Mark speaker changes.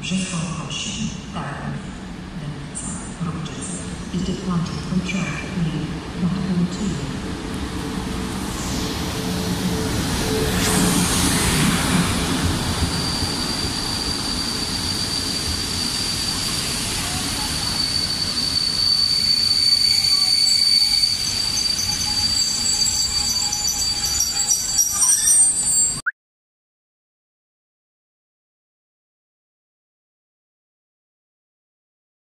Speaker 1: Brzechwa Kosin, Darwin, Dębica, Rogczyce. Is departing from track not 142.